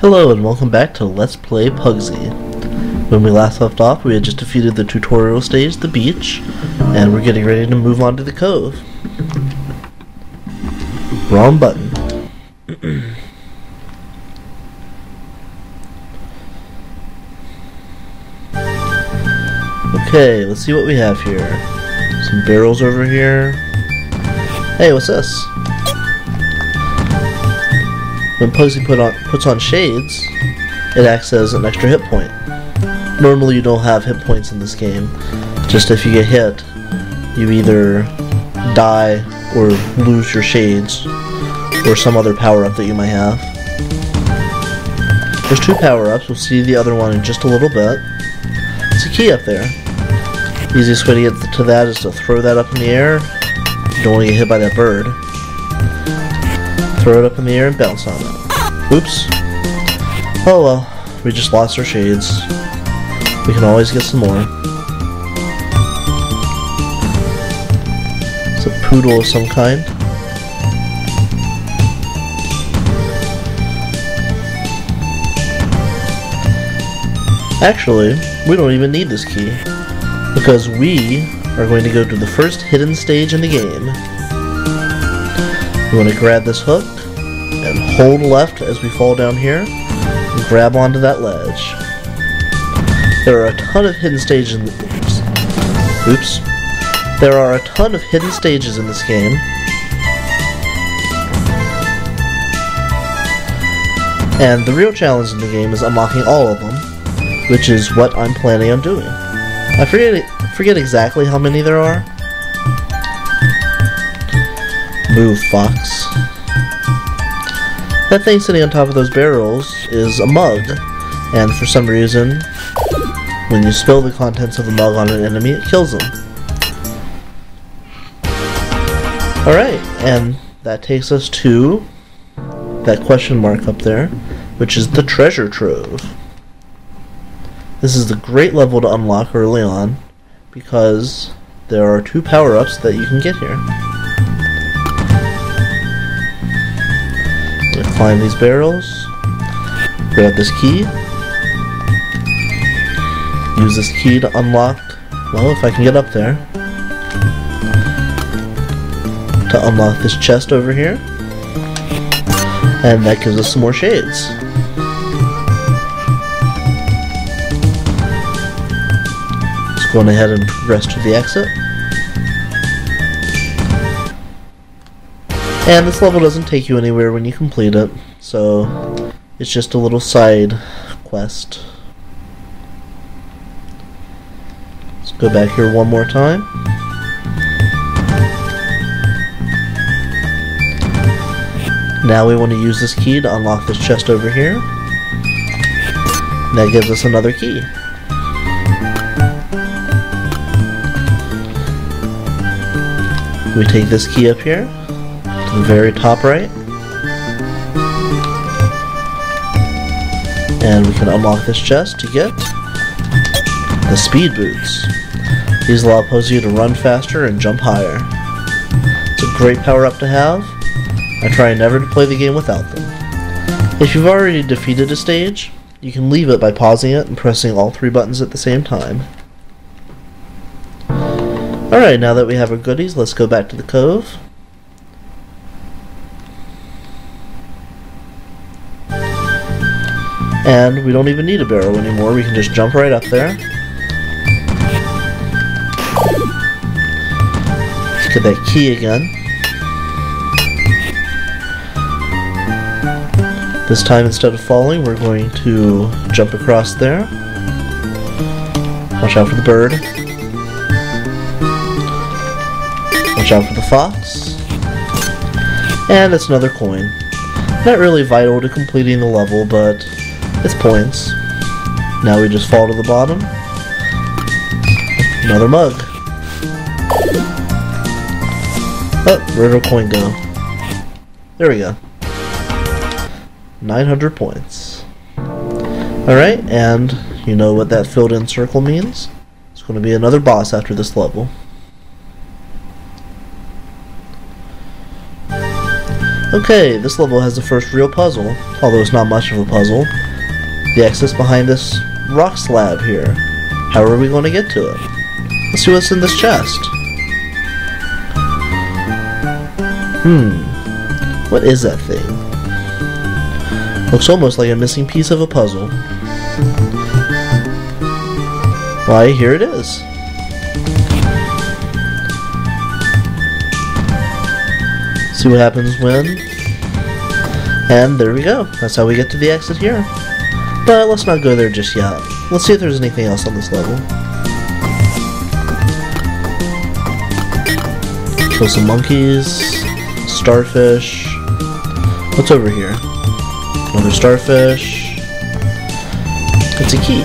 Hello and welcome back to Let's Play Puggsy. When we last left off, we had just defeated the tutorial stage, the beach, and we're getting ready to move on to the cove. Wrong button. okay, let's see what we have here. Some barrels over here. Hey, what's this? When Puggsy put on, puts on shades, it acts as an extra hit point. Normally you don't have hit points in this game. Just if you get hit, you either die or lose your shades or some other power-up that you might have. There's two power-ups. We'll see the other one in just a little bit. It's a key up there. Easiest way to get to that is to throw that up in the air. You don't want to get hit by that bird. Throw it up in the air and bounce on it. Oops. Oh well, we just lost our shades. We can always get some more. It's a poodle of some kind. Actually, we don't even need this key. Because we are going to go to the first hidden stage in the game. We want to grab this hook and hold left as we fall down here and grab onto that ledge. There are a ton of hidden stages in the, oops. oops. There are a ton of hidden stages in this game. And the real challenge in the game is unlocking all of them, which is what I'm planning on doing. I forget forget exactly how many there are. Move, fox. That thing sitting on top of those barrels is a mug, and for some reason, when you spill the contents of the mug on an enemy, it kills them. Alright, and that takes us to that question mark up there, which is the treasure trove. This is the great level to unlock early on, because there are two power-ups that you can get here. Climb these barrels, grab this key, use this key to unlock, well if I can get up there, to unlock this chest over here, and that gives us some more shades. Let's go ahead and progress to the exit. And this level doesn't take you anywhere when you complete it, so it's just a little side quest. Let's go back here one more time. Now we want to use this key to unlock this chest over here. And that gives us another key. We take this key up here the very top right. And we can unlock this chest to get the speed boots. These allow Puggsy to run faster and jump higher. It's a great power up to have. I try never to play the game without them. If you've already defeated a stage, you can leave it by pausing it and pressing all three buttons at the same time. Alright, now that we have our goodies, let's go back to the cove. And we don't even need a barrel anymore, we can just jump right up there. Let's get that key again. This time instead of falling, we're going to jump across there. Watch out for the bird. Watch out for the fox. And it's another coin. Not really vital to completing the level, but it's points. Now we just fall to the bottom. Another mug. Oh, where'd our coin go? There we go. 900 points. Alright, and you know what that filled in circle means? It's going to be another boss after this level. Okay, this level has the first real puzzle, although it's not much of a puzzle. The exit's behind this rock slab here. How are we going to get to it? Let's see what's in this chest. Hmm. What is that thing? Looks almost like a missing piece of a puzzle. Why, here it is. See what happens when. And there we go. That's how we get to the exit here. But let's not go there just yet. Let's see if there's anything else on this level. Kill some monkeys, starfish. What's over here? Another starfish. It's a key.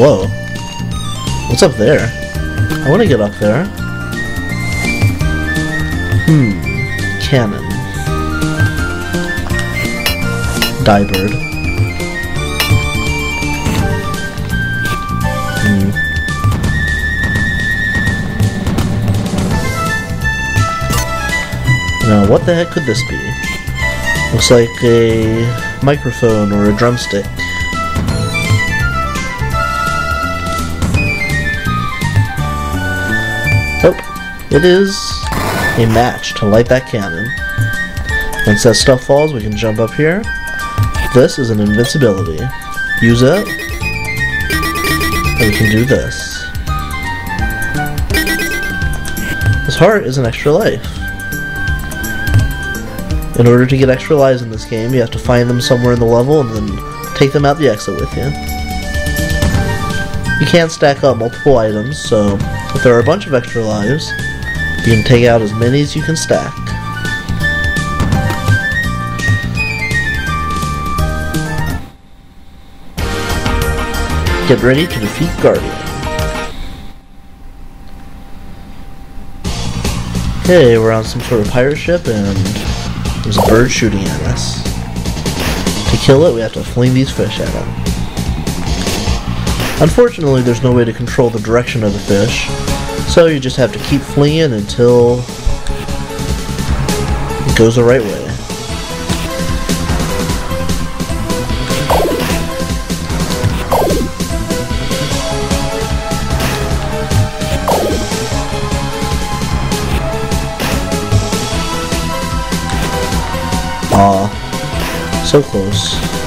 Whoa. What's up there? I want to get up there. Hmm. Cannon. Die bird. Hmm. Now, what the heck could this be? Looks like a microphone or a drumstick. Oh, it is a match to light that cannon. Once that stuff falls, we can jump up here. This is an invincibility. Use it, and we can do this. This heart is an extra life. In order to get extra lives in this game, you have to find them somewhere in the level and then take them out the exit with you. You can't stack up multiple items, so if there are a bunch of extra lives, you can take out as many as you can stack. Get ready to defeat Guardian. Okay, we're on some sort of pirate ship and there's a bird shooting at us. To kill it, we have to fling these fish at him. Unfortunately, there's no way to control the direction of the fish, so you just have to keep fleeing until it goes the right way. So close.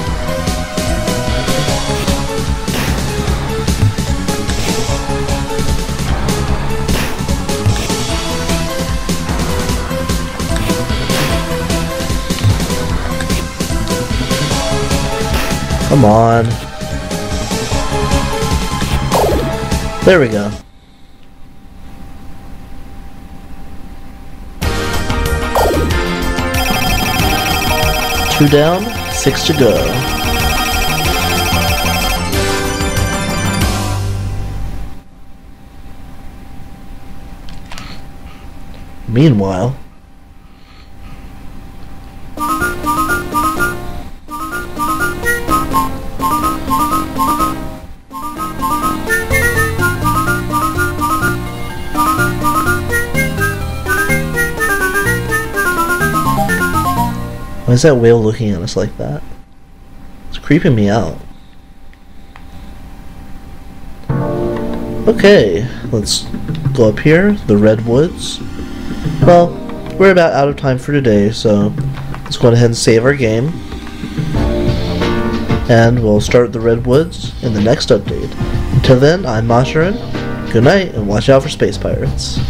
Come on. There we go. Two down, six to go. Meanwhile, Why is that whale looking at us like that? It's creeping me out. Okay, let's go up here, the redwoods. Well, we're about out of time for today, so let's go ahead and save our game. And we'll start the redwoods in the next update. Until then, I'm Masharin. Good night, and watch out for space pirates.